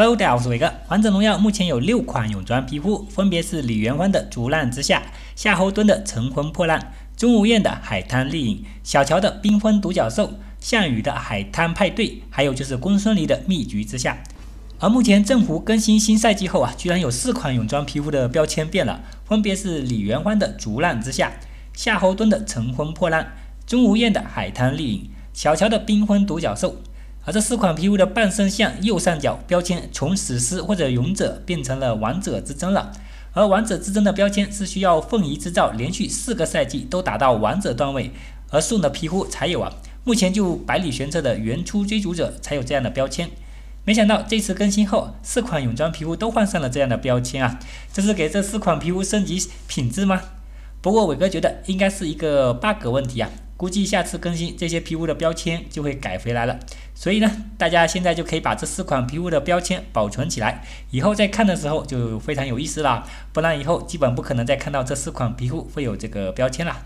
Hello，大家好，我是伟哥。王者荣耀目前有六款泳装皮肤，分别是李元芳的逐浪之下、夏侯惇的乘风破浪、钟无艳的海滩丽影、小乔的缤纷独角兽、项羽的海滩派对，还有就是公孙离的蜜橘之下。而目前正服更新新赛季后啊，居然有四款泳装皮肤的标签变了，分别是李元芳的逐浪之下、夏侯惇的乘风破浪、钟无艳的海滩丽影、小乔的缤纷独角兽。而这四款皮肤的半身像右上角标签从史诗或者勇者变成了王者之争了，而王者之争的标签是需要凤仪制造连续四个赛季都达到王者段位而送的皮肤才有啊。目前就百里玄策的原初追逐者才有这样的标签，没想到这次更新后，四款泳装皮肤都换上了这样的标签啊，这是给这四款皮肤升级品质吗？不过伟哥觉得应该是一个 bug 问题啊。估计下次更新这些皮肤的标签就会改回来了，所以呢，大家现在就可以把这四款皮肤的标签保存起来，以后再看的时候就非常有意思了。不然以后基本不可能再看到这四款皮肤会有这个标签了。